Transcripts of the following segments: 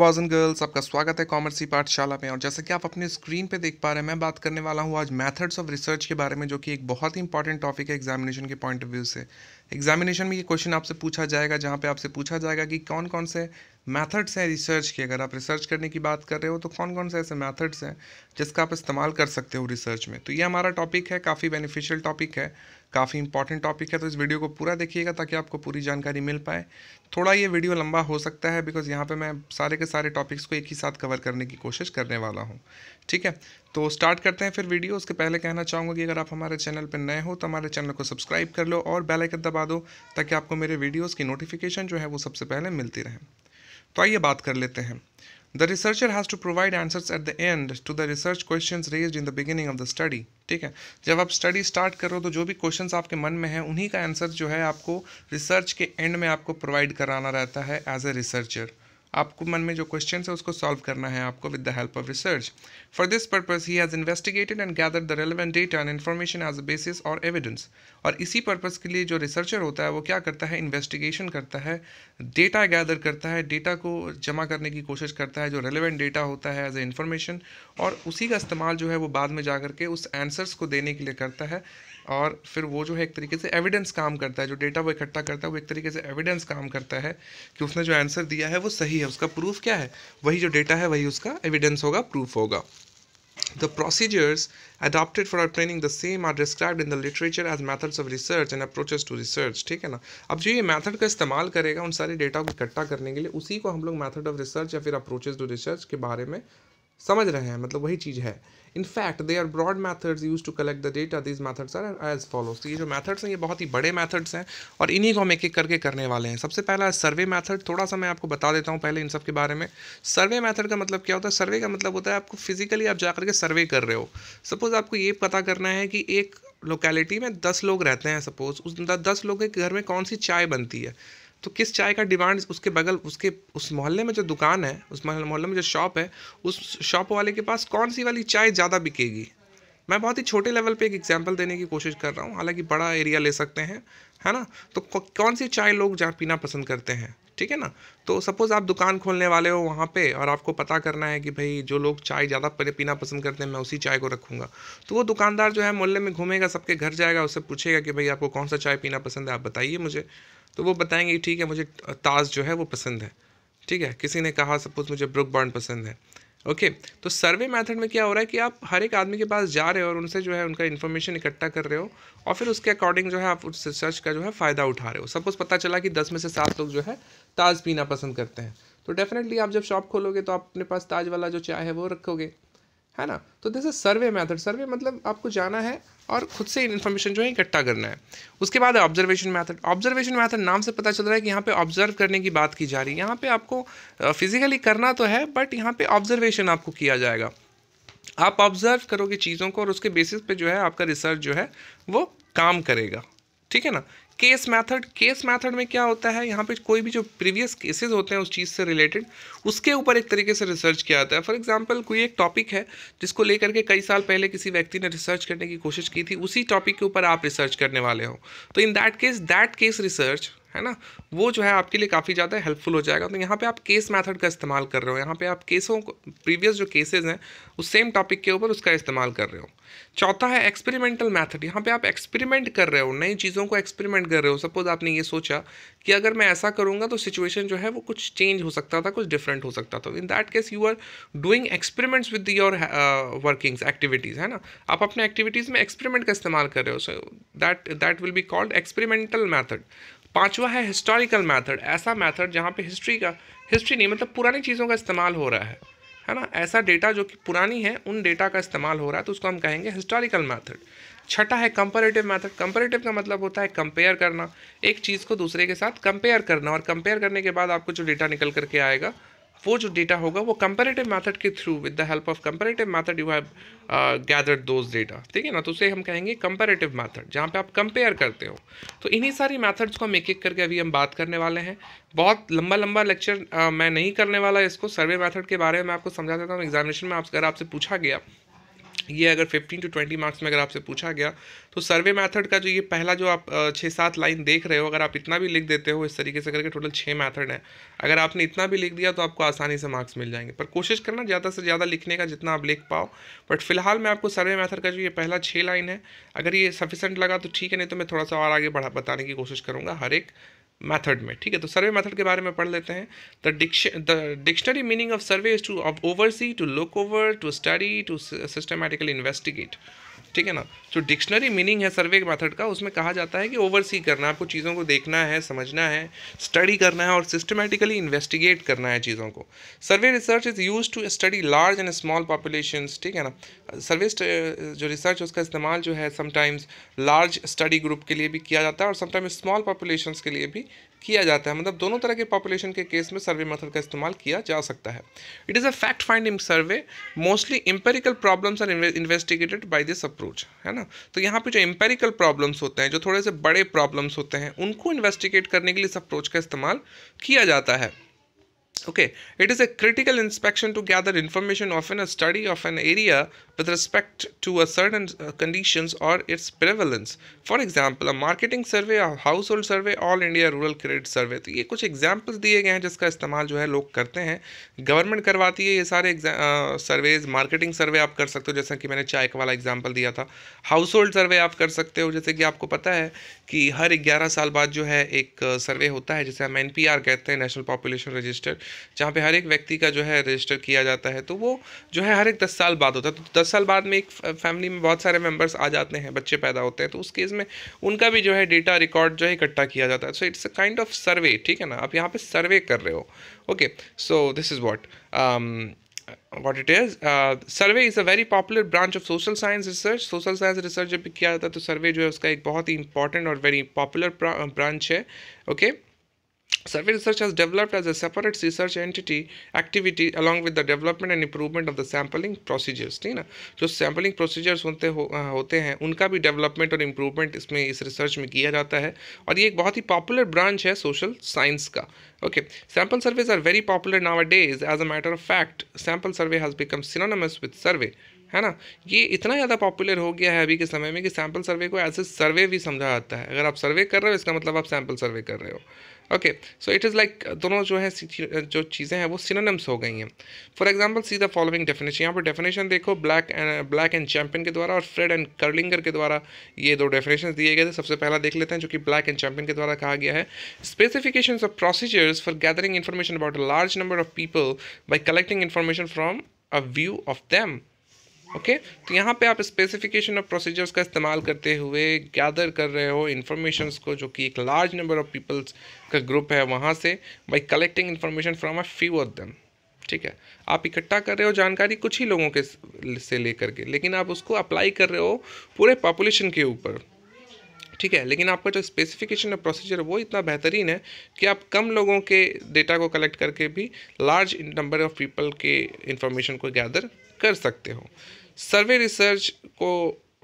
Boys and girls आपका स्वागत है कॉमर्सी पाठशाला में। और जैसे कि आप अपने स्क्रीन पे देख पा रहे हैं, मैं बात करने वाला हूँ आज मेथड्स ऑफ़ रिसर्च के बारे में, जो कि एक बहुत ही इंपॉर्टेंट टॉपिक है एग्जामिनेशन के पॉइंट ऑफ़ व्यू से। एग्जामिनेशन में ये क्वेश्चन आपसे पूछा जाएगा, जहाँ पे आपसे पूछा जाएगा कि कौन कौन से मेथड्स हैं रिसर्च के। अगर आप रिसर्च करने की बात कर रहे हो तो कौन कौन से ऐसे मेथड्स हैं जिसका आप इस्तेमाल कर सकते हो रिसर्च में? तो ये हमारा टॉपिक है, काफ़ी बेनिफिशियल टॉपिक है, काफ़ी इंपॉर्टेंट टॉपिक है। तो इस वीडियो को पूरा देखिएगा ताकि आपको पूरी जानकारी मिल पाए। थोड़ा ये वीडियो लंबा हो सकता है बिकॉज़ यहाँ पे मैं सारे के सारे टॉपिक्स को एक ही साथ कवर करने की कोशिश करने वाला हूँ। ठीक है? तो स्टार्ट करते हैं फिर वीडियो उसके पहले कहना चाहूँगा कि अगर आप हमारे चैनल पर नए हो तो हमारे चैनल को सब्सक्राइब कर लो और बेल आइकन दबा दो ताकि आपको मेरे वीडियोज़ की नोटिफिकेशन जो है वो सबसे पहले मिलती रहे। तो आइए बात कर लेते हैं। The researcher has to provide answers at the end to the research question raise in the beginning of the study ठीक है? जब आप स्टडी स्टार्ट करो तो जो भी क्वेश्चन आपके मन में है, उन्हीं का आंसर जो है आपको रिसर्च के एंड में आपको प्रोवाइड कराना रहता है एज ए रिसर्चर आपको मन में जो क्वेश्चन है, उसको सॉल्व करना है आपको with the help of research for this purpose he has investigated and gather the relevant data and information as a basis और एविडेंस और इसी पर्पज़ के लिए जो रिसर्चर होता है, वो क्या करता है? इन्वेस्टिगेशन करता है डेटा गैदर करता है डेटा को जमा करने की कोशिश करता है, जो रेलिवेंट डेटा होता है एज ए इन्फॉर्मेशन और उसी का इस्तेमाल जो है, वो बाद में जा करके उस आंसर्स को देने के लिए करता है। और फिर वो जो है एक तरीके से एविडेंस काम करता है, जो डेटा वो इकट्ठा करता है, वो एक तरीके से एविडेंस काम करता है कि उसने जो आंसर दिया है वो सही है, उसका प्रूफ क्या है? वही जो डेटा है, वही उसका एविडेंस होगा प्रूफ होगा। The procedures adopted for obtaining the same are described in the literature as methods of research and approaches to research, ठीक है ना? अब जो ये मेथड का इस्तेमाल करेगा उन सारे डेटा को इकट्ठा करने के लिए, उसी को हम लोग मेथड ऑफ़ रिसर्च या फिर अप्रोचेस टू रिसर्च के बारे में समझ रहे हैं मतलब वही चीज़ है। In fact they are broad methods use to collect the data these methods are as follows तो ये जो मैथड्स हैं, ये बहुत ही बड़े मैथड्स हैं और इन्हीं को हम एक एक करके करने वाले हैं। सबसे पहला सर्वे मैथड थोड़ा सा मैं आपको बता देता हूँ पहले इन सब के बारे में। सर्वे मैथड का मतलब क्या होता है? सर्वे का मतलब होता है आपको फिजिकली आप जाकर के सर्वे कर रहे हो। सपोज़ आपको ये पता करना है कि एक लोकेलिटी में दस लोग रहते हैं सपोज़ उस दस लोग के घर में कौन सी चाय बनती है? तो किस चाय का डिमांड उसके बगल, उसके, उस मोहल्ले में जो दुकान है, उस मोहल्ले में जो शॉप है, उस शॉप वाले के पास कौन सी वाली चाय ज़्यादा बिकेगी? मैं बहुत ही छोटे लेवल पे एक एग्जांपल देने की कोशिश कर रहा हूँ, हालाँकि बड़ा एरिया ले सकते हैं, है ना? तो कौन सी चाय लोग जहाँ पीना पसंद करते हैं, ठीक है ना? तो सपोज़ आप दुकान खोलने वाले हो वहाँ पे और आपको पता करना है कि भाई जो लोग चाय ज़्यादा पीना पसंद करते हैं, मैं उसी चाय को रखूँगा। तो वो दुकानदार जो है मोहल्ले में घूमेगा, सबके घर जाएगा, उससे पूछेगा कि भाई आपको कौन सा चाय पीना पसंद है, आप बताइए मुझे। तो वो बताएँगे ठीक है, मुझे ताज जो है वो पसंद है। ठीक है, किसी ने कहा, सपोज़ मुझे ब्रुक बॉन्ड पसंद है। ओके तो सर्वे मेथड में क्या हो रहा है कि आप हर एक आदमी के पास जा रहे हो और उनसे जो है उनका इन्फॉर्मेशन इकट्ठा कर रहे हो और फिर उसके अकॉर्डिंग जो है आप उस रिसर्च का जो है फ़ायदा उठा रहे हो। सपोज़ पता चला कि दस में से सात लोग जो है ताज पीना पसंद करते हैं। तो डेफिनेटली आप जब शॉप खोलोगे तो आप अपने पास ताज वाला जो चाय है वो रखोगे। है ना? तो this is survey method survey मतलब आपको जाना है और खुद से इन्फॉर्मेशन जो है इकट्ठा करना है। उसके बाद ऑब्जर्वेशन मेथड ऑब्जर्वेशन मेथड नाम से पता चल रहा है कि यहाँ पे ऑब्ज़र्व करने की बात की जा रही है। यहाँ पे आपको फिजिकली करना तो है बट यहाँ पे ऑब्जर्वेशन आपको किया जाएगा। आप ऑब्ज़र्व करोगे चीज़ों को और उसके बेसिस पे जो है आपका रिसर्च जो है वो काम करेगा। ठीक है ना? केस मेथड केस मेथड में क्या होता है? यहाँ पे कोई भी जो प्रीवियस केसेस होते हैं उस चीज़ से रिलेटेड, उसके ऊपर एक तरीके से रिसर्च किया जाता है। फॉर एग्जांपल, कोई एक टॉपिक है जिसको लेकर के कई साल पहले किसी व्यक्ति ने रिसर्च करने की कोशिश की थी, उसी टॉपिक के ऊपर आप रिसर्च करने वाले हो। तो in that case that case research है ना? वो जो है आपके लिए काफ़ी ज़्यादा हेल्पफुल हो जाएगा। तो यहाँ पे आप केस मेथड का इस्तेमाल कर रहे हो। यहाँ पे आप केसों को प्रीवियस जो केसेस हैं, उस सेम टॉपिक के ऊपर उसका इस्तेमाल कर रहे हो। चौथा है एक्सपेरिमेंटल मेथड यहाँ पे आप एक्सपेरिमेंट कर रहे हो, नई चीज़ों को एक्सपेरिमेंट कर रहे हो। सपोज़ आपने ये सोचा कि अगर मैं ऐसा करूँगा तो सिचुएशन जो है वो कुछ चेंज हो सकता था, कुछ डिफरेंट हो सकता था। In that case you are doing experiments with your workings activities है ना? आप अपने एक्टिविटीज़ में एक्सपेरिमेंट का इस्तेमाल कर रहे हो। So that that will be called experimental method पांचवा है हिस्टोरिकल मेथड ऐसा मेथड जहाँ पे हिस्ट्री का हिस्ट्री नहीं मतलब पुरानी चीज़ों का इस्तेमाल हो रहा है है ना? ऐसा डेटा जो कि पुरानी है, उन डेटा का इस्तेमाल हो रहा है तो उसको हम कहेंगे हिस्टोरिकल मेथड छठा है कंपेरेटिव मेथड कंपेरेटिव का मतलब होता है कंपेयर करना, एक चीज़ को दूसरे के साथ कंपेयर करना, और कंपेयर करने के बाद आपको जो डेटा निकल करके आएगा वो जो डेटा होगा, वो कंपेरेटिव मैथड के through with the help of comparative method you have gathered those data ठीक है ना? तो उसे हम कहेंगे कंपेरेटिव मैथड जहाँ पे आप कंपेयर करते हो। तो इन्हीं सारी मैथड्स को हम एक एक करके अभी हम बात करने वाले हैं। बहुत लंबा लंबा लेक्चर मैं नहीं करने वाला इसको। सर्वे मैथड के बारे में आपको समझा देता हूँ। एग्जामिनेशन में आप अगर आपसे पूछा गया ये अगर 15 टू 20 मार्क्स में अगर आपसे पूछा गया तो सर्वे मेथड का जो ये पहला जो आप छः सात लाइन देख रहे हो, अगर आप इतना भी लिख देते हो, इस तरीके से करके टोटल छः मेथड है। अगर आपने इतना भी लिख दिया तो आपको आसानी से मार्क्स मिल जाएँगे। पर कोशिश करना ज़्यादा से ज़्यादा लिखने का जितना आप लिख पाओ। बट फ़िलहाल मैं आपको सर्वे मैथड का जो ये पहला छः लाइन है, अगर ये सफिशेंट लगा तो ठीक है, नहीं तो मैं थोड़ा सा और आगे बढ़ा, बताने की कोशिश करूँगा। हर एक मेथड में, ठीक है? तो सर्वे मेथड के बारे में पढ़ लेते हैं। The the dictionary meaning of survey is to oversee to look over to study to systematically investigate ठीक है ना? जो डिक्शनरी मीनिंग है सर्वे मेथड का, उसमें कहा जाता है कि ओवरसी करना आपको चीज़ों को देखना है, समझना है स्टडी करना है और सिस्टमेटिकली इन्वेस्टिगेट करना है चीज़ों को। Survey research is use to study large and small population ठीक है ना? सर्वे जो रिसर्च उसका इस्तेमाल जो है समटाइम्स लार्ज स्टडी ग्रुप के लिए भी किया जाता है और समटाइम्स स्मॉल पॉपुलेशन के लिए भी किया जाता है। मतलब दोनों तरह के पॉपुलेशन के केस में सर्वे मेथड का इस्तेमाल किया जा सकता है। It is a fact finding survey mostly empirical problems are investigated by this approach है ना? तो यहाँ पे जो इंपेरिकल प्रॉब्लम्स होते हैं, जो थोड़े से बड़े प्रॉब्लम्स होते हैं, उनको इन्वेस्टिगेट करने के लिए इस अप्रोच का इस्तेमाल किया जाता है। Okay it is a critical inspection to gather information often a study of an area with respect to a certain uh, conditions or its prevalence for example a marketing survey a household survey all india rural credit survey तो ये कुछ examples दिए गए हैं जिसका इस्तेमाल जो है लोग करते हैं गवर्नमेंट करवाती है ये सारे सर्वेज मार्केटिंग सर्वे आप कर सकते हो जैसा कि मैंने चाय वाला एग्ज़ाम्पल दिया था हाउस होल्ड सर्वे आप कर सकते हो जैसे कि आपको पता है कि हर ग्यारह साल बाद जो है एक सर्वे होता है जिसे हम एनपीआर कहते हैं नेशनल पॉपुलेशन रजिस्टर जहाँ पे हर एक व्यक्ति का जो है रजिस्टर किया जाता है तो वो जो है हर एक दस साल बाद होता है। तो दस साल बाद में एक फैमिली में बहुत सारे मेंबर्स आ जाते हैं बच्चे पैदा होते हैं तो उस केस में उनका भी जो है डेटा रिकॉर्ड जो है इकट्ठा किया जाता है। So it's a kind of survey ठीक है ना? आप यहाँ पे सर्वे कर रहे हो okay so this is what it is. Uh, survey is a very popular branch of social science research. Social science research जब किया जाता है तो सर्वे जो है उसका एक बहुत ही इंपॉर्टेंट और वेरी पॉपुलर ब्रांच है okay okay? Survey research has developed as a separate research entity activity along with the development and improvement of the sampling procedures ठीक ना जो sampling procedures होते हो, होते हैं उनका भी development और improvement इसमें इस research में किया जाता है और ये एक बहुत ही popular branch है social science का okay sample surveys are very popular nowadays as a matter of fact sample survey has become synonymous with survey है ना ये इतना ज़्यादा पॉपुलर हो गया है अभी के समय में कि सैंपल सर्वे को एज ए सर्वे भी समझा जाता है अगर आप सर्वे कर रहे हो इसका मतलब आप सैंपल सर्वे कर रहे हो okay so it is like दोनों जो है जो चीज़ें हैं, वो सिनोनिम्स हो गई हैं। For example see the following definition यहाँ पर डेफिनेशन देखो Black and Black and Champion के द्वारा और फ्रेड एंड कर्लिंगर के द्वारा ये दो डेफिनेशन दिए गए थे। सबसे पहला देख लेते हैं, जो कि ब्लैक एंड चैम्पियन के द्वारा कहा गया है। Specification of procedures for gathering information about a large number of people by collecting information from a view of them okay okay? तो यहाँ पे आप स्पेसिफिकेशन ऑफ़ प्रोसीजर्स का इस्तेमाल करते हुए गैदर कर रहे हो इन्फॉर्मेशन को, जो कि एक लार्ज नंबर ऑफ़ पीपल्स का ग्रुप है वहाँ से by collecting information from a few of them ठीक है? आप इकट्ठा कर रहे हो जानकारी कुछ ही लोगों के से लेकर के, लेकिन आप उसको अप्लाई कर रहे हो पूरे पॉपुलेशन के ऊपर। ठीक है? लेकिन आपका जो स्पेसिफिकेशन ऑफ़ प्रोसीजर वो इतना बेहतरीन है कि आप कम लोगों के डेटा को कलेक्ट करके भी लार्ज नंबर ऑफ़ पीपल के इंफॉर्मेशन को गैदर कर सकते हो। सर्वे रिसर्च को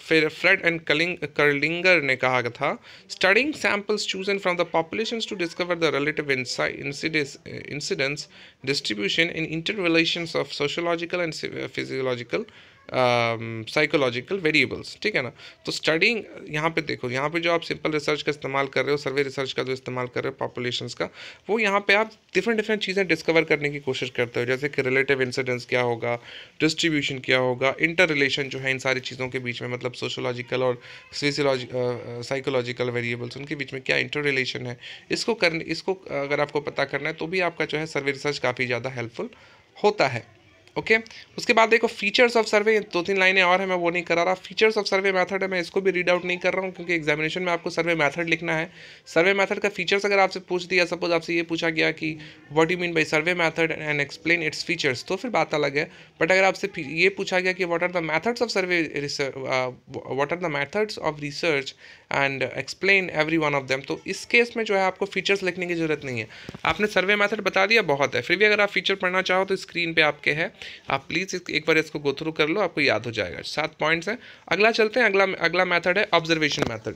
फिर फ्रेड एंड कलिंग, कर्लिंगर ने कहा था studying samples chosen from the population to discover the relative incidence distribution in inter relation of sociological and physiological psychological um, variables ठीक है ना? तो स्टडिंग यहाँ पे देखो यहाँ पे जो आप सिंपल रिसर्च का इस्तेमाल कर रहे हो सर्वे रिसर्च का जो इस्तेमाल कर रहे हो पॉपुलेशंस का वो यहाँ पे आप डिफरेंट डिफरेंट चीज़ें डिस्कवर करने की कोशिश करते हो जैसे कि रिलेटिव इंसिडेंस क्या होगा डिस्ट्रीब्यूशन क्या होगा इंटर रिलेशन जो है इन सारी चीज़ों के बीच में मतलब सोशोलॉजिकल और फिजियोलॉजी साइकोलॉजिकल वेरिएबल्स उनके बीच में क्या इंटर रिलेशन है इसको करने इसको अगर आपको पता करना है तो भी आपका जो है सर्वे रिसर्च काफ़ी ज़्यादा हेल्पफुल होता है। ओके? उसके बाद देखो फीचर्स ऑफ़ सर्वे दो तीन लाइनें और हैं, मैं वो नहीं करा रहा। फीचर्स ऑफ़ सर्वे मेथड है, मैं इसको भी रीड आउट नहीं कर रहा हूँ, क्योंकि एग्जामिनेशन में आपको सर्वे मेथड लिखना है। सर्वे मेथड का फीचर्स अगर आपसे पूछ दिया सपोज़ आपसे ये पूछा गया कि what you mean by survey method and explain its features तो फिर बात अलग है। बट अगर आपसे ये पूछा गया कि what are the methods of survey what are the methods of research and explain every one of them तो इस केस में जो है आपको फीचर्स लिखने की ज़रूरत नहीं है। आपने सर्वे मैथड बता दिया, बहुत है। फिर भी अगर आप फीचर पढ़ना चाहो तो स्क्रीन पर आपके है। आप प्लीज़ एक बार इसको गो थ्रू कर लो, आपको याद हो जाएगा। सात पॉइंट्स हैं। अगला चलते हैं, अगला अगला मैथड है observation method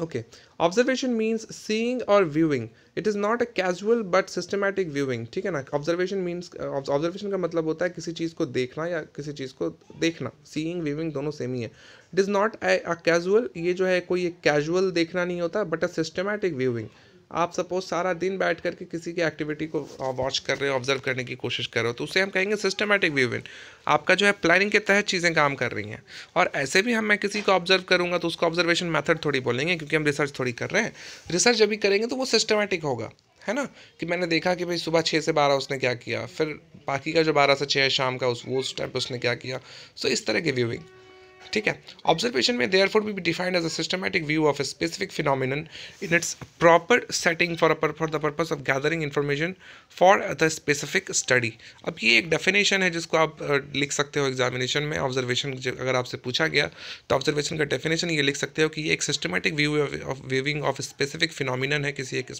okay observation means seeing or viewing it is not a casual but systematic viewing ठीक है ना? ऑब्जर्वेशन मीन्स ऑब्जर्वेशन का मतलब होता है किसी चीज़ को देखना या किसी चीज़ को देखना। सीइंग व्यूइंग दोनों सेम ही है। It is not a casual ये जो है कोई एक कैजुअल देखना नहीं होता बट अ सिस्टमैटिक व्यूइंग आप सपोज़ सारा दिन बैठ करके किसी की एक्टिविटी को वॉच कर रहे हो ऑब्ज़र्व करने की कोशिश कर रहे हो तो उसे हम कहेंगे सिस्टमेटिक व्यूविंग आपका जो है प्लानिंग के तहत चीज़ें काम कर रही हैं। और ऐसे भी हम, मैं किसी को ऑब्ज़र्व करूँगा तो उसको ऑब्जर्वेशन मेथड थोड़ी बोलेंगे, क्योंकि हम रिसर्च थोड़ी कर रहे हैं। रिसर्च जब भी करेंगे तो वो सिस्टमेटिक होगा, है ना? कि मैंने देखा कि भाई सुबह छः से बारह उसने क्या किया, फिर बाकी का जो बारह से छः शाम का, उस, वो उस टाइम उसने क्या किया। सो इस तरह की व्यूविंग ठीक है? ऑब्जर्वेशन में therefore be defined as a systematic view of a specific phenomenon in its proper setting for for the purpose of gathering information for the specific study अब ये एक डेफिनेशन है जिसको आप लिख सकते हो एग्जामिनेशन में। ऑब्जर्वेशन अगर आपसे पूछा गया तो ऑब्जर्वेशन का डेफिनेशन ये लिख सकते हो कि ये एक systematic view of viewing of specific phenomenon है किसी एक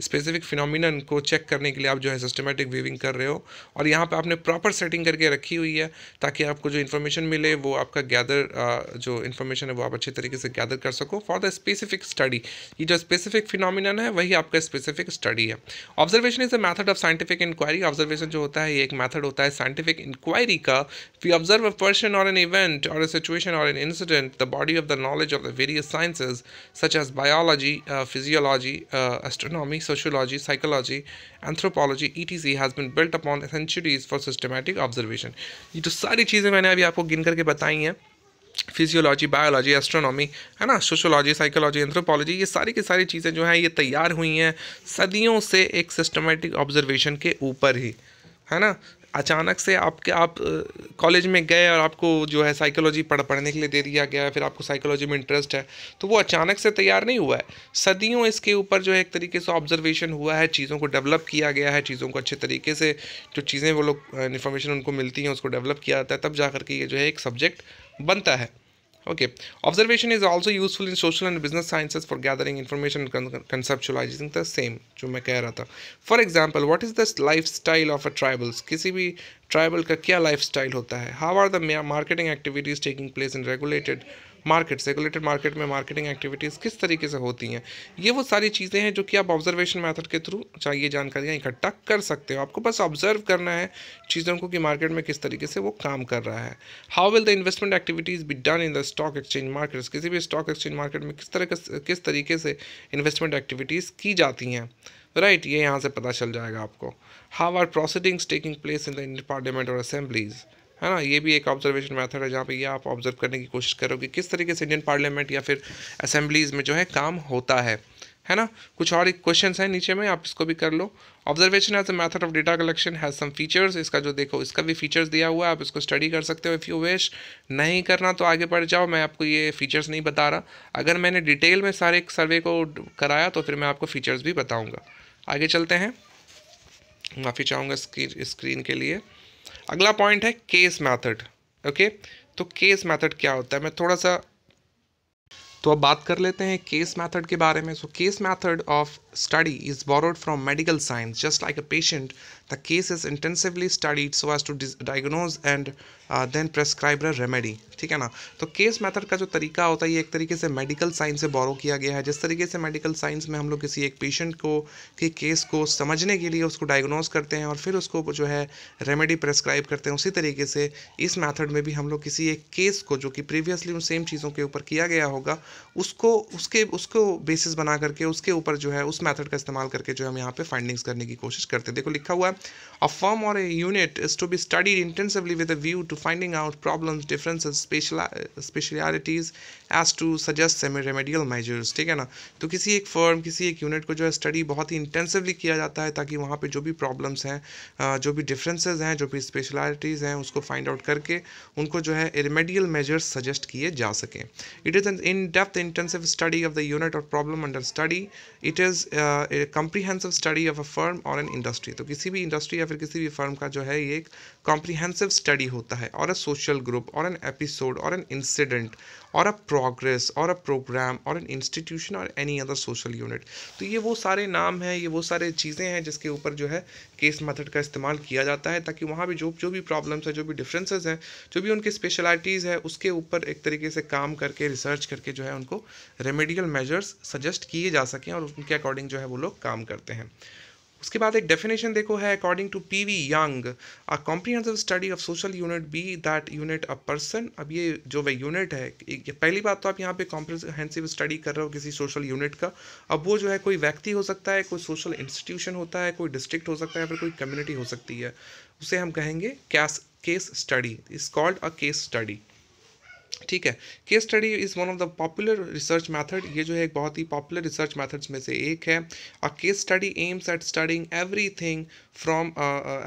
स्पेसिफिक फिनोमिनन को चेक करने के लिए आप जो है सिस्टमेटिक व्यूविंग कर रहे हो। और यहाँ पर आपने प्रॉपर सेटिंग करके रखी हुई है ताकि आपको जो इन्फॉर्मेशन मिले वो आपका गैदर जो इन्फॉर्मेशन है वो आप अच्छे तरीके से गैदर कर सको फॉर द स्पेसिफिक स्टडी ये जो स्पेसिफिक फिनोमिनन है, वही आपका स्पेसिफिक स्टडी है. Observation is a method of scientific inquiry observation जो होता है, ये एक मैथड होता है साइंटिफिक इंक्वायरी का. We observe a person or an event or a situation or an incident the body of the knowledge of the various sciences such as biology physiology astronomy sociology psychology anthropology, etc has been built upon centuries for systematic observation. ये जो सारी चीज़ें मैंने अभी आपको गिन करके बताई हैं फिजियोलॉजी बायोलॉजी एस्ट्रोनॉमी है ना? सोशोलॉजी साइकोलॉजी एंथ्रोपोलॉजी ये सारी की सारी चीज़ें जो हैं, ये तैयार हुई हैं सदियों से एक सिस्टमेटिक ऑब्जर्वेशन के ऊपर ही, है ना? अचानक से आपके, आप कॉलेज में गए और आपको जो है साइकोलॉजी पढ़, पढ़ने के लिए दे दिया गया, फिर आपको साइकोलॉजी में इंटरेस्ट है तो वो अचानक से तैयार नहीं हुआ है। सदियों इसके ऊपर जो है एक तरीके से ऑब्जर्वेशन हुआ है, चीज़ों को डेवलप किया गया है, चीज़ों को अच्छे तरीके से जो चीज़ें वो लोग इन्फॉर्मेशन उनको मिलती हैं, उसको डेवलप किया जाता है, तब जा करके ये जो है एक सब्जेक्ट बनता है। Okay observation is also useful in social and business sciences for gathering information and conceptualizing the same जो मैं कह रहा था for example what is the lifestyle of a tribals किसी भी tribal का क्या lifestyle होता है how are the marketing activities taking place in regulated market regulated market में मार्केटिंग एक्टिविटीज़ किस तरीके से होती हैं? ये वो सारी चीज़ें हैं जो कि आप ऑब्जर्वेशन मेथड के थ्रू चाहिए जानकारियाँ इकट्ठा कर सकते हो। आपको बस ऑब्ज़र्व करना है चीज़ों को कि मार्केट में किस तरीके से वो काम कर रहा है। How will the investment activities be done in the stock exchange market किसी भी स्टॉक एक्सचेंज मार्केट में किस तरह किस तरीके से इन्वेस्टमेंट एक्टिविटीज़ की जाती हैं? राइट right, ये यहाँ से पता चल जाएगा आपको। How are proceedings taking place in the parliament or assemblies है ना, ये भी एक ऑब्जर्वेशन मेथड है जहाँ पे ये आप ऑब्ज़र्व करने की कोशिश करोगे किस तरीके से इंडियन पार्लियामेंट या फिर असेंबलीज़ में जो है काम होता है। है ना? कुछ और एक क्वेश्चन है नीचे में, आप इसको भी कर लो। Observation as a method of data collection has some features इसका जो देखो, इसका भी फीचर्स दिया हुआ है, आप इसको स्टडी कर सकते हो। इफ़ यू विश नहीं करना तो आगे बढ़ जाओ, मैं आपको ये फीचर्स नहीं बता रहा। अगर मैंने डिटेल में सारे सर्वे को कराया तो फिर मैं आपको फीचर्स भी बताऊँगा। आगे चलते हैं। माफ़ी चाहूँगा स्क्रीन के लिए। अगला पॉइंट है केस मैथड ओके तो केस मैथड क्या होता है? मैं थोड़ा सा तो अब बात कर लेते हैं केस मैथड के बारे में। So case method of study is borrowed from medical science just like a patient the case is intensively studied so as to diagnose and then prescribe remedy ठीक है ना? तो केस मेथड का जो तरीका होता है, ये एक तरीके से मेडिकल साइंस से बोरो किया गया है। जिस तरीके से मेडिकल साइंस में हम लोग किसी एक पेशेंट को, के केस को समझने के लिए उसको डायग्नोज करते हैं और फिर उसको जो है रेमेडी प्रेस्क्राइब करते हैं, उसी तरीके से इस मेथड में भी हम लोग किसी एक केस को, जो कि प्रीवियसली उन सेम चीज़ों के ऊपर किया गया होगा, उसको, उसके, उसको बेसिस बना करके उसके ऊपर जो है उस मेथड का इस्तेमाल करके जो हम यहाँ पे फाइंडिंग्स करने की कोशिश करते हैं। देखो, लिखा हुआ है a firm or a unit is to be studied intensively with view to finding out problems differences specialities as to suggest semi remedial measures ठीक है ना? तो किसी एक फर्म किसी एक यूनिट को जो है स्टडी बहुत ही इंटेंसिवली किया जाता है ताकि वहाँ पर जो भी प्रॉब्लम्स हैं जो भी डिफरेंसेस हैं, जो भी स्पेशलिटीज़ हैं, उसको फाइंड आउट करके उनको जो है रेमेडियल मेजर्स सजेस्ट किए जा सकें। It is an in depth intensive study of the unit or problem under study. It is comprehensive study of a firm or an industry तो किसी भी इंडस्ट्री या फिर किसी भी फर्म का जो है ये एक कॉम्प्रीहेंसिव स्टडी होता है और a social group or an episode or an incident or a progress or a programme or an institution or any other social unit तो ये वो सारे नाम हैं, ये वो सारे चीज़ें हैं जिसके ऊपर जो है केस मेथड का इस्तेमाल किया जाता है ताकि वहाँ भी जो जो भी प्रॉब्लम्स हैं, जो भी डिफरेंसेस हैं, जो भी उनकी स्पेशलिटीज़ है, उसके ऊपर एक तरीके से काम करके रिसर्च करके जो है उनको रेमेडियल मेजर्स सजेस्ट किए जा सकें और उनके अकॉर्डिंग जो है वो लोग काम करते हैं। उसके बाद एक डेफिनेशन देखो है according to P V Young a comprehensive study of social unit be that unit a person अब ये जो वह यूनिट है पहली बात तो आप यहाँ पे कॉम्प्रीहेंसिव स्टडी कर रहे हो किसी सोशल यूनिट का, अब वो जो है कोई व्यक्ति हो सकता है, कोई सोशल इंस्टीट्यूशन होता है, कोई डिस्ट्रिक्ट हो सकता है या फिर कोई कम्युनिटी हो सकती है, उसे हम कहेंगे case case study is called a case study ठीक है case study is one of the popular research method ये जो है एक बहुत ही पॉपुलर रिसर्च मेथड्स में से एक है। और case study aims at studying everything from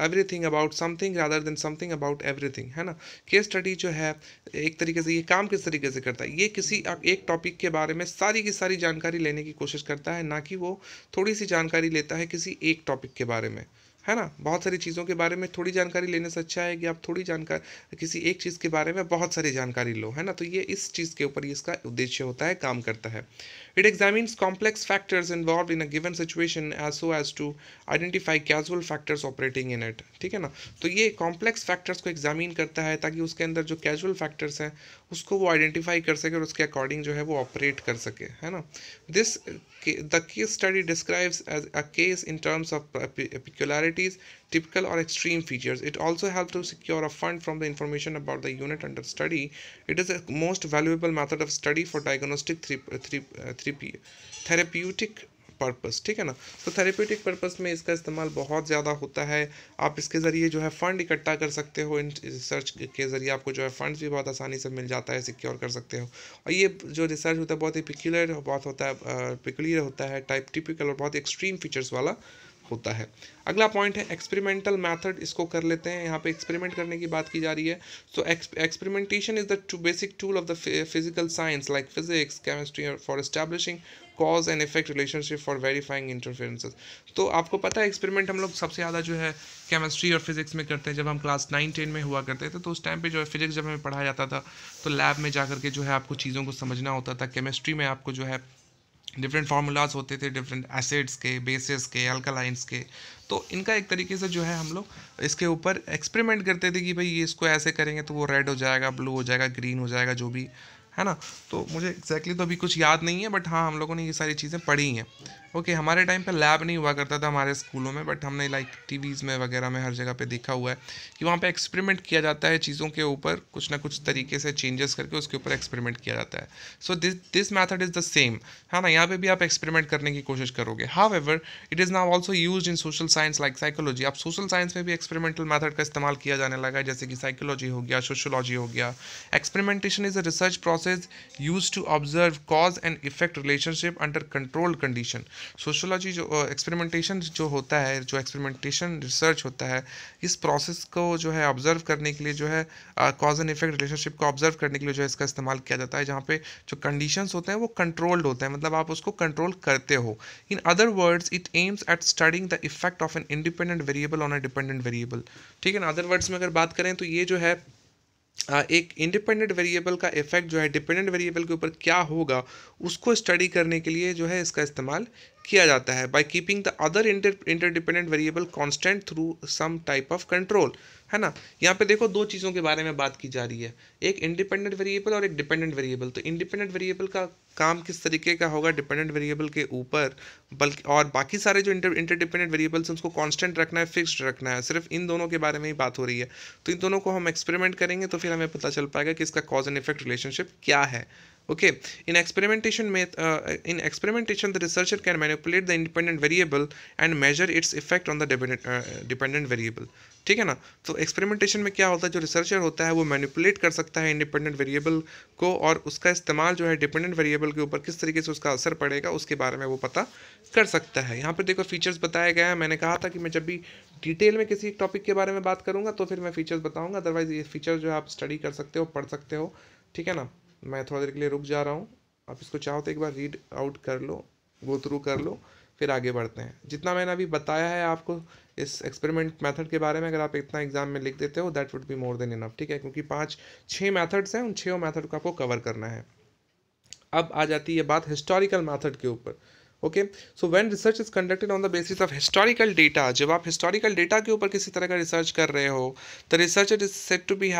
everything about something rather than something about everything है ना? केस स्टडी जो है, एक तरीके से, ये काम किस तरीके से करता है? ये किसी एक टॉपिक के बारे में सारी की सारी जानकारी लेने की कोशिश करता है, ना कि वो थोड़ी सी जानकारी लेता है किसी एक टॉपिक के बारे में। है ना? बहुत सारी चीज़ों के बारे में थोड़ी जानकारी लेने से अच्छा है कि आप थोड़ी जानकारी, किसी एक चीज़ के बारे में बहुत सारी जानकारी लो, है ना? तो ये इस चीज़ के ऊपर इसका उद्देश्य होता है, काम करता है। It examines complex factors involve in a given situation as so as to identify casual factors operating in it ठीक है ना? तो ये कॉम्प्लेक्स फैक्टर्स को एग्जामिन करता है ताकि उसके अंदर जो कैजुअल फैक्टर्स हैं, उसको वो आइडेंटिफाई कर सके और उसके अकॉर्डिंग जो है वो ऑपरेट कर सके, है ना? This the case study describes as a case in terms of peculiarities typical or extreme features. It also helps to secure a fund from the information about the unit under study. It is a most valuable method of study for diagnostic therapeutic purpose ठीक है ना? तो therapeutic purpose में इसका इस्तेमाल बहुत ज़्यादा होता है। आप इसके ज़रिए जो है फ़ंड इकट्ठा कर सकते हो। इन रिसर्च के ज़रिए आपको जो है फंड्स भी बहुत आसानी से मिल जाता है, सिक्योर कर सकते हो। और ये जो रिसर्च होता है, बहुत ही पिकुलर बहुत होता है पिकुलर होता है टाइप टिपिकल और बहुत एक्सट्रीम फीचर्स वाला। होता है। अगला पॉइंट है एक्सपेरिमेंटल मेथड इसको कर लेते हैं। यहाँ पे एक्सपेरिमेंट करने की बात की जा रही है। So experimentation is the basic tool of the physical science like physics chemistry for establishing cause and effect relationship for verifying interferences तो आपको पता है एक्सपेरिमेंट हम लोग सबसे ज़्यादा जो है केमिस्ट्री और फिजिक्स में करते हैं। जब हम क्लास नाइन टेन में हुआ करते थे तो उस टाइम पे जो है फिजिक्स जब हमें पढ़ाया जाता था तो लैब में जा करके जो है आपको चीज़ों को समझना होता था। केमिस्ट्री में आपको जो है डिफरेंट फार्मूलाज होते थे डिफरेंट एसिड्स के बेसिस के अल्कालाइंस के। तो इनका एक तरीके से जो है हम लोग इसके ऊपर एक्सपेरिमेंट करते थे कि भाई ये इसको ऐसे करेंगे तो वो रेड हो जाएगा ब्लू हो जाएगा ग्रीन हो जाएगा, जो भी है ना? तो मुझे एग्जैक्टली exactly तो अभी कुछ याद नहीं है बट हाँ हम लोगों ने ये सारी चीज़ें पढ़ी हैं। ओके okay, हमारे टाइम पे लैब नहीं हुआ करता था हमारे स्कूलों में बट हमने लाइक टीवीज़ में वगैरह में हर जगह पे देखा हुआ है कि वहाँ पे एक्सपेरिमेंट किया जाता है चीज़ों के ऊपर कुछ ना कुछ तरीके से चेंजेस करके उसके ऊपर एक्सपेरिमेंट किया जाता है। So this this method is the same है ना यहाँ पे भी आप एक्सपेरिमेंट करने की कोशिश करोगे। However it is now also use in social science like psychology आप सोशल साइंस में भी एक्सपेरिमेंटल मैथड का इस्तेमाल किया जाने लगा है जैसे कि साइकोलॉजी हो गया सोशोलॉजी हो गया। Experimentation is a research process use to observe cause and effect relationship under controlled condition sociology जो एक्सपेरिमेंटेशन जो होता है, जो एक्सपेरिमेंटेशन रिसर्च होता है, इस प्रोसेस को जो है ऑब्ज़र्व करने के लिए जो है कॉज एंड इफ़ेक्ट रिलेशनशिप को ऑब्ज़र्व करने के लिए जो है इसका इस्तेमाल किया जाता है, जहाँ पे जो कंडीशंस होते हैं वो कंट्रोल्ड होते हैं मतलब आप उसको कंट्रोल करते हो। In other words it aims at studying the effect of an independent variable on a dependent variable ठीक है ना? अदर वर्ड्स में अगर बात करें तो ये जो है एक इंडिपेंडेंट वेरिएबल का इफ़ेक्ट जो है डिपेंडेंट वेरिएबल के ऊपर क्या होगा, उसको स्टडी करने के लिए जो है, इसका इस्तेमाल किया जाता है। By keeping the other inter interdependent variable constant through some type of control है ना? यहाँ पे देखो दो चीज़ों के बारे में बात की जा रही है। एक इंडिपेंडेंट वेरिएबल और एक डिपेंडेंट वेरिएबल तो इंडिपेंडेंट वेरिएबल का काम किस तरीके का होगा? डिपेंडेंट वेरिएबल के ऊपर, बल्कि और बाकी सारे जो इंटर इंटरडिपेंडेंट वेरिएबल्स हैं, उसको कांस्टेंट रखना है फिक्स्ड रखना है। सिर्फ़ इन दोनों के बारे में ही बात हो रही है। तो इन दोनों को हम एक्सपेरिमेंट करेंगे तो फिर हमें पता चल पाएगा कि इसका कॉज एंड इफ़ेक्ट रिलेशनशिप क्या है। Okay in experimentation uh, in experimentation the researcher can manipulate the independent variable and measure its effect on the dependent uh, dependent variable. ठीक है ना? तो एक्सपेरिमेंटेशन में क्या होता है? जो रिसर्चर होता है वो मैनिपुलेट कर सकता है इंडिपेंडेंट वेरिएबल को और उसका इस्तेमाल जो है डिपेंडेंट वेरिएबल के ऊपर किस तरीके से उसका असर पड़ेगा उसके बारे में वो पता कर सकता है। यहाँ पर देखो फीचर्स बताया गया है। मैंने कहा था कि मैं जब भी डिटेल में किसी टॉपिक के बारे में बात करूँगा तो फिर मैं फीचर्स बताऊँगा। अदरवाइज़ ये फीचर जो है आप स्टडी कर सकते हो पढ़ सकते हो। ठीक है ना? मैं थोड़ा देर के लिए रुक जा रहा हूँ। आप इसको चाहो तो एक बार रीड आउट कर लो गो थ्रू कर लो, फिर आगे बढ़ते हैं। जितना मैंने अभी बताया है आपको, इस एक्सपेरिमेंट मेथड के बारे में अगर आप इतना एग्ज़ाम में लिख देते हो that would be more than enough ठीक है? क्योंकि पाँच छः मैथड्स हैं, उन छः मैथड को आपको कवर करना है। अब आ जाती है बात हिस्टोरिकल मैथड के ऊपर। Okay so when research is conducted on the basis of historical data जब आप हिस्टोरिकल डेटा के ऊपर किसी तरह का रिसर्च कर रहे हो the researcher is set to be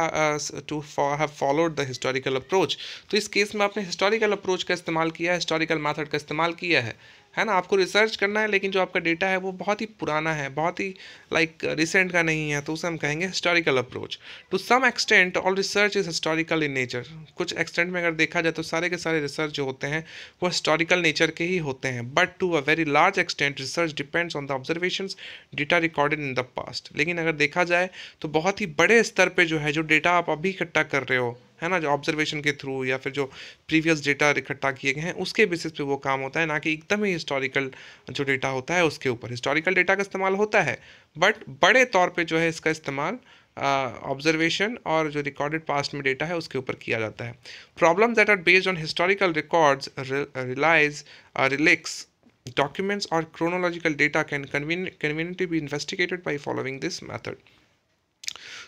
to have followed the historical approach तो इस केस में आपने हिस्टोरिकल अप्रोच का इस्तेमाल किया है हिस्टोरिकल मैथड का इस्तेमाल किया है। है ना? आपको रिसर्च करना है लेकिन जो आपका डेटा है वो बहुत ही पुराना है बहुत ही लाइक like, रिसेंट का नहीं है तो उसे हम कहेंगे historical approach to some extent all research is historical in nature कुछ एक्सटेंट में अगर देखा जाए तो सारे के सारे रिसर्च जो होते हैं वो हिस्टोरिकल नेचर के ही होते हैं. But to a very large extent research depends on the observation data recorded in the past लेकिन अगर देखा जाए तो बहुत ही बड़े स्तर पर जो है जो डेटा आप अभी इकट्ठा कर रहे हो है ना जो ऑब्जर्वेशन के थ्रू या फिर जो प्रीवियस डेटा इकट्ठा किए गए हैं उसके बेसिस पे वो काम होता है ना कि एकदम ही हिस्टोरिकल जो डेटा होता है उसके ऊपर हिस्टोरिकल डेटा का इस्तेमाल होता है बट बड़े तौर पे जो है इसका इस्तेमाल ऑब्जर्वेशन uh, और जो रिकॉर्डेड पास्ट में डेटा है उसके ऊपर किया जाता है problem that are based on historical records relies relax documents or chronological data can conveniently be investigated by following this method.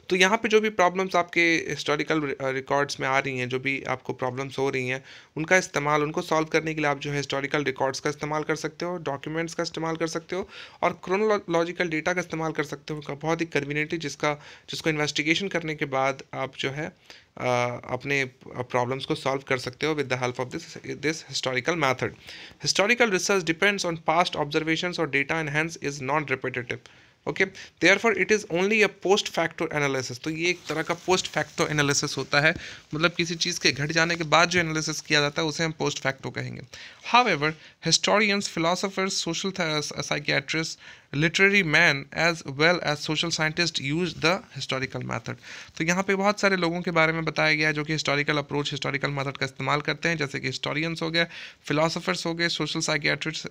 तो यहाँ पे जो भी प्रॉब्लम्स आपके हिस्टोरिकल रिकॉर्ड्स में आ रही हैं, जो भी आपको प्रॉब्लम्स हो रही हैं, उनका इस्तेमाल, उनको सॉल्व करने के लिए आप जो है हिस्टोरिकल रिकॉर्ड्स का इस्तेमाल कर सकते हो डॉक्यूमेंट्स का इस्तेमाल कर सकते हो और क्रोनोलॉजिकल डेटा का इस्तेमाल कर सकते हो। बहुत ही कन्वीनियंटली जिसका, जिसको इन्वेस्टिगेशन करने के बाद आप जो है अपने प्रॉब्लम्स को सॉल्व कर सकते हो with the help of this this historical method historical research depends on past observation or data and hence is not repetitive okay therefore it is only a post factor analysis तो ये एक तरह का post factor analysis होता है। मतलब किसी चीज़ के घट जाने के बाद जो एनालिसिस किया जाता है, उसे हम पोस्ट फैक्टो कहेंगे। However historians philosophers social psychiatrist literary man as well as social scientist use the historical method तो यहाँ पे बहुत सारे लोगों के बारे में बताया गया है जो कि हिस्टोरिकल अप्रोच हिस्टोरिकल मैथड का इस्तेमाल करते हैं, जैसे कि हिस्टोरियंस हो गए फिलासफर्स हो गए सोशल साइकियाट्रिस्ट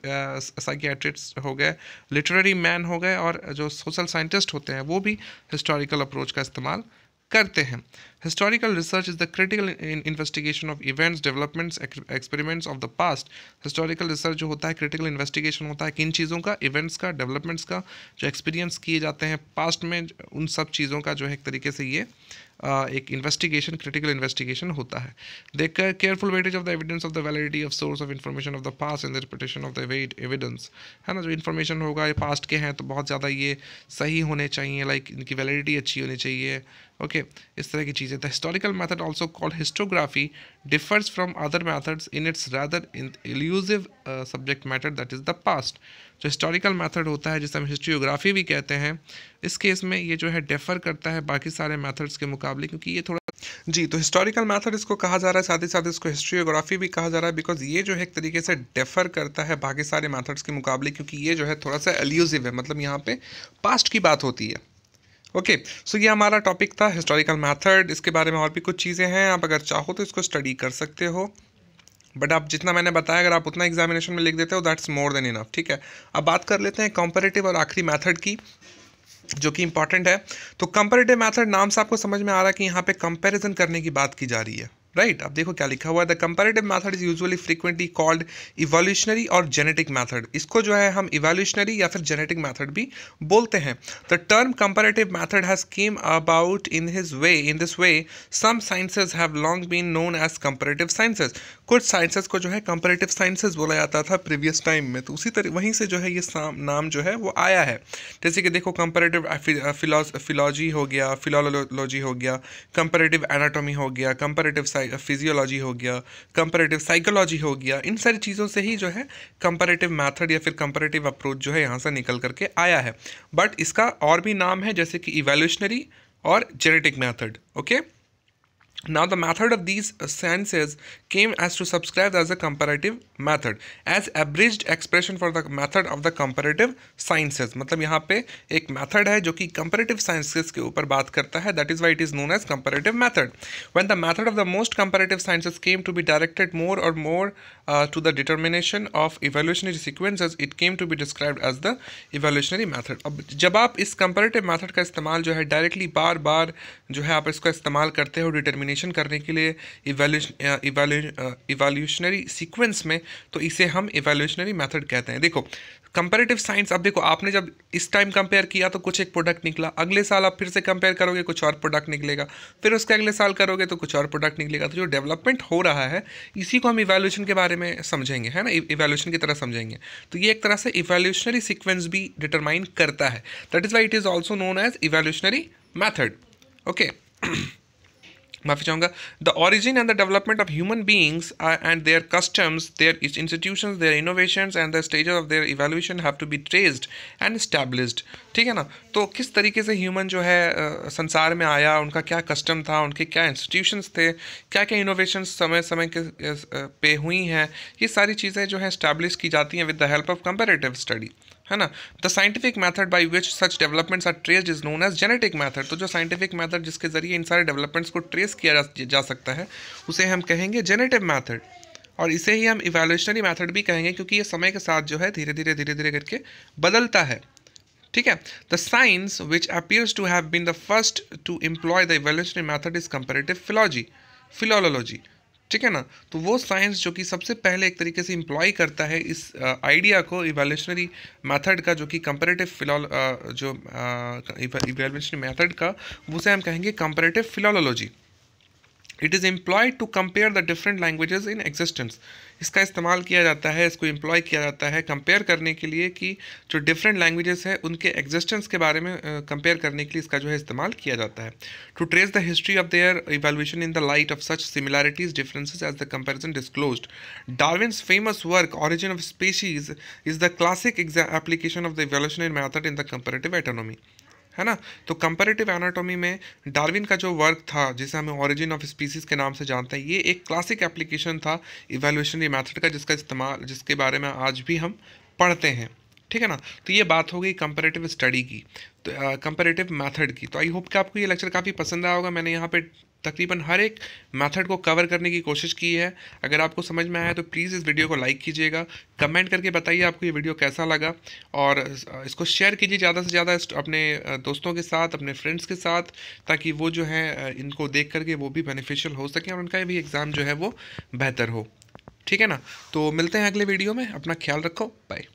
साइकियाट्रिस्ट हो गए लिटरेरी मैन हो गए और जो सोशल साइंटिस्ट होते हैं, वो भी हिस्टोरिकल अप्रोच का इस्तेमाल करते हैं। Historical research is the critical investigation of events developments experiments of the past historical research जो होता है क्रिटिकल इन्वेस्टिगेशन होता है किन चीज़ों का इवेंट्स का डेवलपमेंट्स का जो एक्सपीरियंस किए जाते हैं पास्ट में, उन सब चीज़ों का जो है एक तरीके से ये एक इन्वेस्टिगेशन क्रिटिकल इन्वेस्टिगेशन होता है। कर careful weightage of the evidence of the validity of source of information of the past in the of the weight evidence है ना? जो इन्फॉर्मेशन होगा ये पास्ट के हैं तो बहुत ज़्यादा ये सही होने चाहिए लाइक इनकी वैलिडिटी अच्छी होनी चाहिए। ओके okay, इस तरह की चीज़ें। The historical method also called historiography differs from other methods in its rather in elusive subject matter that is the past जो हिस्टोरिकल मेथड होता है जिसे हम हिस्ट्रियोग्राफी भी कहते हैं इस केस में ये जो है डेफर करता है बाकी सारे मेथड्स के मुकाबले क्योंकि ये थोड़ा जी तो हिस्टोरिकल मेथड इसको कहा जा रहा है साथ ही साथ इसको हिस्ट्रियोग्राफी भी कहा जा रहा है बिकॉज़ ये जो है एक तरीके से डेफर करता है बाकी सारे मेथड्स के मुकाबले क्योंकि ये जो है थोड़ा सा एल्यूजिव है मतलब यहाँ पे पास्ट की बात होती है। ओके okay, सो so ये हमारा टॉपिक था हिस्टोरिकल मेथड इसके बारे में और भी कुछ चीज़ें हैं आप अगर चाहो तो इसको स्टडी कर सकते हो। बट आप जितना मैंने बताया, अगर आप उतना एग्जामिनेशन में लिख देते हो दैट्स मोर देन इनफ ठीक है? अब बात कर लेते हैं कंपेरेटिव और आखिरी मैथड की, जो कि इंपॉर्टेंट है। तो कंपेरेटिव मैथड नाम से आपको समझ में आ रहा है कि यहाँ पे कंपेरिजन करने की बात की जा रही है। राइट अब देखो क्या लिखा हुआ है? The comparative method is usually frequently called evolutionary or genetic method इसको जो है हम इवोल्यूशनरी या फिर जेनेटिक मैथड भी बोलते हैं। The term comparative method has came about in his way in this way some sciences have long been known as comparative sciences कुछ साइंसेज को जो है कंपेरेटिव साइंसेज बोला जाता था प्रीवियस टाइम में। तो उसी तरह वहीं से जो है ये नाम जो है वो आया है। जैसे कि देखो कंपेरेटिव फिलोलॉजी हो गया फिलोलॉजी हो गया कंपेरेटिव एनाटॉमी हो गया कंपेरेटिव फिजियोलॉजी हो गया कंपेरेटिव साइकोलॉजी हो गया, इन सारी चीज़ों से ही जो है कंपेरेटिव मैथड या फिर कंपेरेटिव अप्रोच जो है यहाँ से निकल करके आया है। बट इसका और भी नाम है जैसे कि evolutionary or genetic method okay Now the method of these senses came as to subscribe as a comparative method as abridged expression for the method of the comparative sciences मतलब यहाँ पे एक method है जो कि comparative sciences के ऊपर बात करता है that is why it is known as comparative method when the method of the most comparative sciences came to be directed more or more to the determination of evolutionary sequences it came to be described as the evolutionary method अब जब आप इस comparative method का इस्तेमाल जो है directly बार बार जो है आप इसका इस्तेमाल करते हो डिटर्मिनेशन करने के लिए इवेल्यूशनरी सीक्वेंस में तो इसे हम इवेल्यूशनरी मैथड कहते हैं। देखो कंपेरेटिव साइंस अब देखो, आपने जब इस टाइम कंपेयर किया तो कुछ एक प्रोडक्ट निकला, अगले साल आप फिर से कंपेयर करोगे, कुछ और प्रोडक्ट निकलेगा, फिर उसके अगले साल करोगे तो कुछ और प्रोडक्ट निकलेगा। तो जो डेवलपमेंट हो रहा है, इसी को हम इवेल्यूशन के बारे में समझेंगे, है ना? इवेल्यूशन की तरह समझेंगे। तो ये एक तरह से इवेल्यूशनरी सिक्वेंस भी डिटरमाइन करता है। That is why it is also known as evolutionary method okay माफ़ी चाहूँगा the origin and the development of human beings and their customs their institution their innovation and the stage of their evolution have to be traced and established ठीक है ना? तो किस तरीके से human जो है संसार में आया, उनका क्या कस्टम था, उनके क्या इंस्टीट्यूशंस थे क्या क्या इनोवेशन समय समय के पे हुई हैं, ये सारी चीज़ें जो है स्टैब्लिश की जाती हैं with the help of comparative study है ना? The scientific method by which such developments are traced is known as genetic method तो जो साइंटिफिक मैथड जिसके ज़रिए इन सारे डेवलपमेंट्स को ट्रेस किया जा, जा सकता है उसे हम कहेंगे जेनेटिव मैथड और इसे ही हम इवेल्यूशनरी मैथड भी कहेंगे क्योंकि ये समय के साथ जो है धीरे धीरे धीरे धीरे करके बदलता है। ठीक है? The science which appears to have been the first to employ the evolutionary method is comparative philology philology ठीक है ना? तो वो साइंस जो कि सबसे पहले एक तरीके से इम्प्लॉय करता है इस आइडिया को इवेल्यूशनरी मेथड का, जो कि कंपेरेटिव फिलोल जो इवेल्यूशनरी मेथड का, उसे हम कहेंगे comparative philology it is employed to compare the different languages in existence इसका इस्तेमाल किया जाता है इसको एम्प्लॉय किया जाता है कंपेयर करने के लिए कि जो डिफरेंट लैंग्वेजेस है उनके एग्जिस्टेंस के बारे में कंपेयर uh, करने के लिए इसका जो है इस्तेमाल किया जाता है। To trace the history of their evolution in the light of such similarities differences as the comparison disclose Darwin's famous work origin of species is the classic application of the evolutionary method in the comparative anatomy है ना? तो comparative anatomy में Darwin का जो work था जिसे हमें origin of species के नाम से जानते हैं ये एक क्लासिक एप्लीकेशन था इवेल्यूशनरी मैथड का जिसका इस्तेमाल जिसके बारे में आज भी हम पढ़ते हैं। ठीक है ना? तो ये बात हो गई कंपेरेटिव स्टडी की तो कंपेरेटिव uh, मेथड की। तो आई होप कि आपको ये लेक्चर काफ़ी पसंद आया होगा। मैंने यहाँ पे तकरीबन हर एक मेथड को कवर करने की कोशिश की है। अगर आपको समझ में आया तो प्लीज़ इस वीडियो को लाइक कीजिएगा। कमेंट करके बताइए आपको ये वीडियो कैसा लगा। और इसको शेयर कीजिए ज़्यादा से ज़्यादा अपने दोस्तों के साथ, अपने फ्रेंड्स के साथ, ताकि वो जो है इनको देख करके वो भी बेनिफिशियल हो सके और उनका भी एग्ज़ाम जो है वो बेहतर हो। ठीक है ना? तो मिलते हैं अगले वीडियो में। अपना ख्याल रखो। बाय